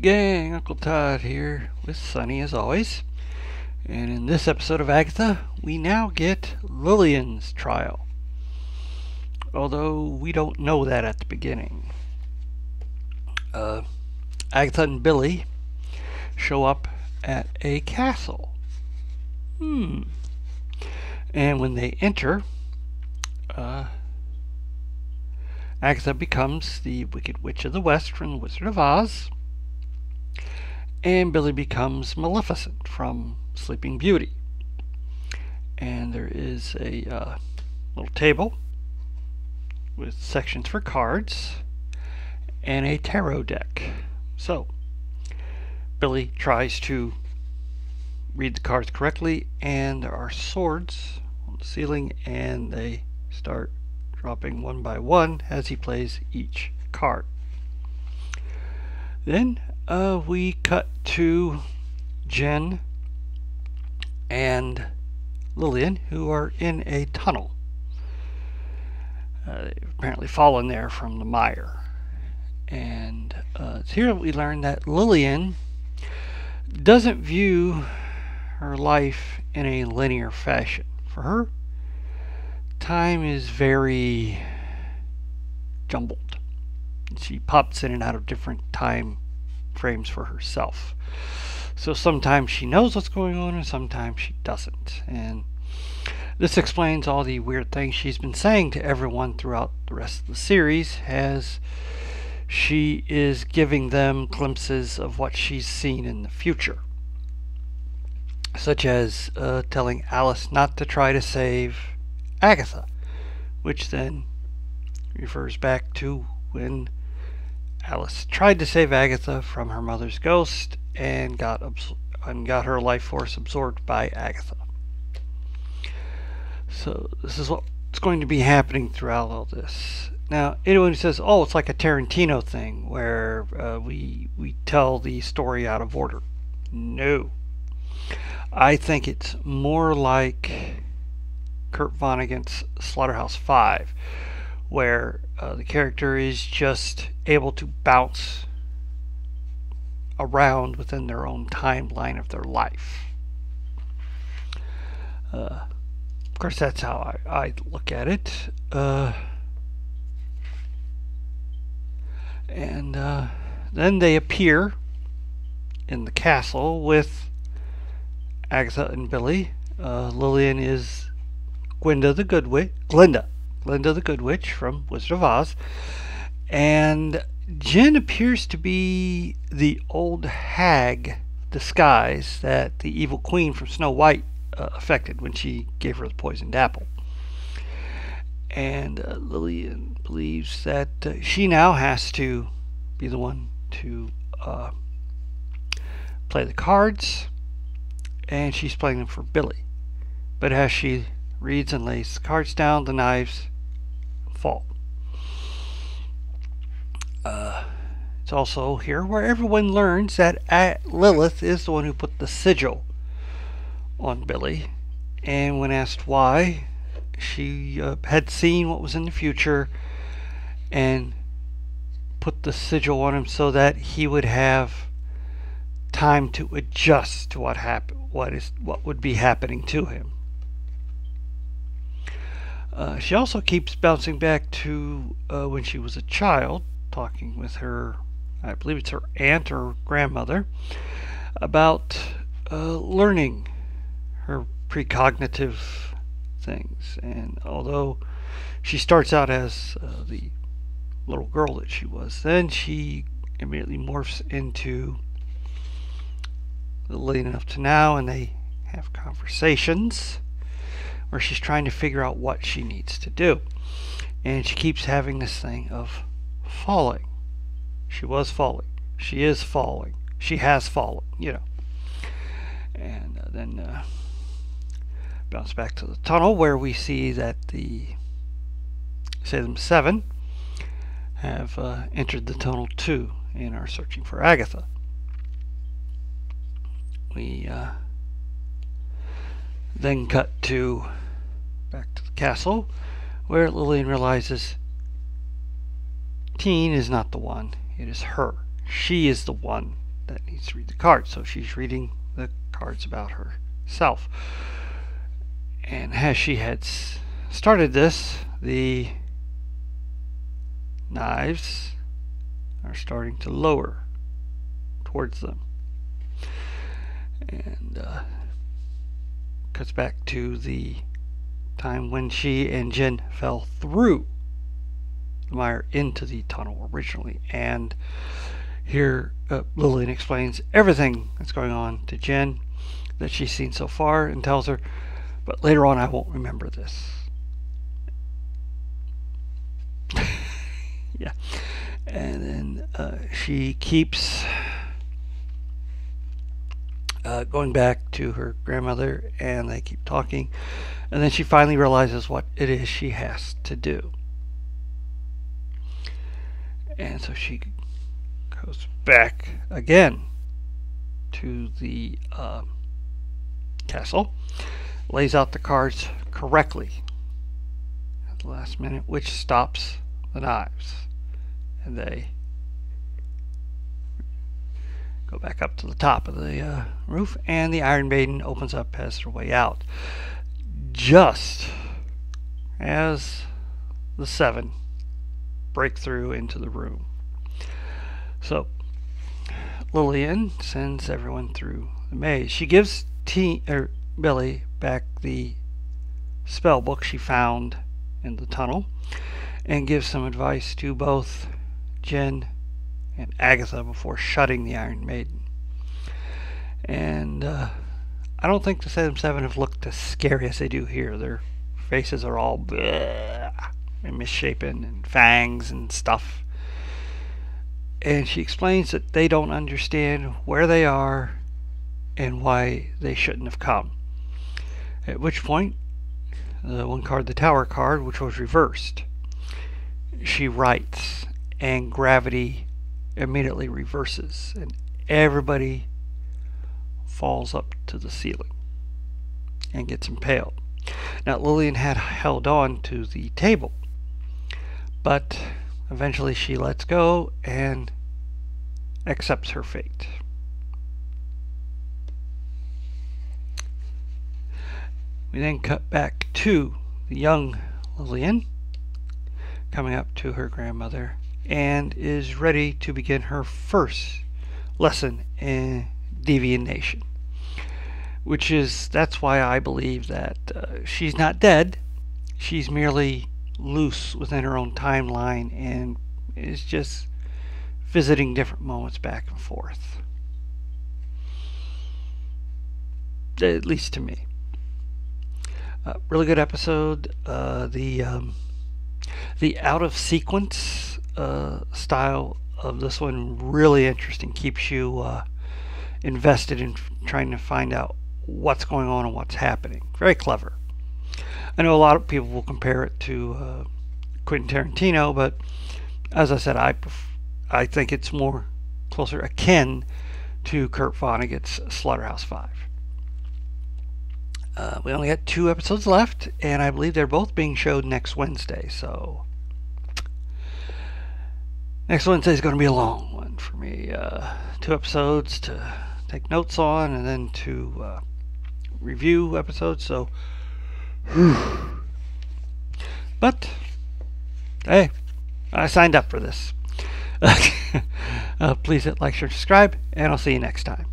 Gang, Uncle Todd here with Sunny as always. And in this episode of Agatha, we now get Lillian's trial. Although we don't know that at the beginning. Uh, Agatha and Billy show up at a castle. Hmm. And when they enter, uh, Agatha becomes the Wicked Witch of the West from The Wizard of Oz and Billy becomes Maleficent from Sleeping Beauty. And there is a uh, little table with sections for cards and a tarot deck. So, Billy tries to read the cards correctly, and there are swords on the ceiling, and they start dropping one by one as he plays each card. Then uh, we cut to Jen and Lillian, who are in a tunnel. Uh, they've apparently fallen there from the mire. And uh, it's here we learn that Lillian doesn't view her life in a linear fashion. For her, time is very jumbled. She pops in and out of different time frames for herself. So sometimes she knows what's going on and sometimes she doesn't. And this explains all the weird things she's been saying to everyone throughout the rest of the series as she is giving them glimpses of what she's seen in the future. Such as uh, telling Alice not to try to save Agatha, which then refers back to when Alice tried to save Agatha from her mother's ghost and got and got her life force absorbed by Agatha. So this is what's going to be happening throughout all this. Now, anyone who says, "Oh, it's like a Tarantino thing where uh, we we tell the story out of order," no. I think it's more like Kurt Vonnegut's Slaughterhouse Five, where uh, the character is just able to bounce around within their own timeline of their life. Uh, of course, that's how I, I look at it. Uh, and uh, then they appear in the castle with Agatha and Billy. Uh, Lillian is Gwenda the Good Witch. Glinda Glinda the Good Witch from Wizard of Oz. And Jen appears to be the old hag disguise that the evil queen from Snow White uh, affected when she gave her the poisoned apple. And uh, Lillian believes that uh, she now has to be the one to uh, play the cards, and she's playing them for Billy. But as she reads and lays the cards down, the knives fall. Uh, it's also here where everyone learns that Lilith is the one who put the sigil on Billy. And when asked why, she uh, had seen what was in the future and put the sigil on him so that he would have time to adjust to what happened what is what would be happening to him. Uh, she also keeps bouncing back to uh, when she was a child, talking with her, I believe it's her aunt or grandmother, about uh, learning her precognitive things. And although she starts out as uh, the little girl that she was, then she immediately morphs into the late enough to now, and they have conversations where she's trying to figure out what she needs to do. And she keeps having this thing of falling. She was falling. She is falling. She has fallen, you know. And uh, then uh, bounce back to the tunnel where we see that the Salem 7 have uh, entered the tunnel too and are searching for Agatha. We uh, then cut to back to the castle, where Lillian realizes Teen is not the one. It is her. she is the one that needs to read the cards. So she's reading the cards about herself. And as she had started this, the knives are starting to lower towards them. And uh, cuts back to the time when she and Jen fell through the mire into the tunnel originally. And here uh, Lillian explains everything that's going on to Jen that she's seen so far and tells her, but later on I won't remember this. yeah. And then uh, she keeps uh, going back to her grandmother and they keep talking. And then she finally realizes what it is she has to do. And so she goes back again to the uh, castle, lays out the cards correctly at the last minute, which stops the knives. And they go back up to the top of the uh, roof, and the Iron Maiden opens up as their way out. Just as the seven break through into the room. So, Lillian sends everyone through the maze. She gives Teen or Billy back the spell book she found in the tunnel and gives some advice to both Jen and Agatha before shutting the Iron Maiden. And uh, I don't think the Seven Seven have looked as scary as they do here. Their faces are all and misshapen and fangs and stuff. And she explains that they don't understand where they are and why they shouldn't have come. At which point, the one card, the Tower card, which was reversed, she rights, and gravity immediately reverses, and everybody falls up to the ceiling and gets impaled. Now, Lillian had held on to the table, but eventually she lets go and accepts her fate. We then cut back to the young Lillian coming up to her grandmother and is ready to begin her first lesson in divination which is that's why I believe that uh, she's not dead. She's merely loose within her own timeline and is just visiting different moments back and forth. At least to me. Uh, really good episode. Uh, the um, the out of sequence uh, style of this one really interesting. Keeps you uh, invested in trying to find out what's going on and what's happening. Very clever. I know a lot of people will compare it to uh, Quentin Tarantino, but as I said, I I think it's more closer akin to Kurt Vonnegut's Slaughterhouse Five. Uh, we only got two episodes left, and I believe they're both being showed next Wednesday. So next Wednesday is going to be a long one for me. Uh, two episodes to take notes on, and then to uh, review episodes. So, but hey, I signed up for this. uh, please hit like, share, subscribe, and I'll see you next time.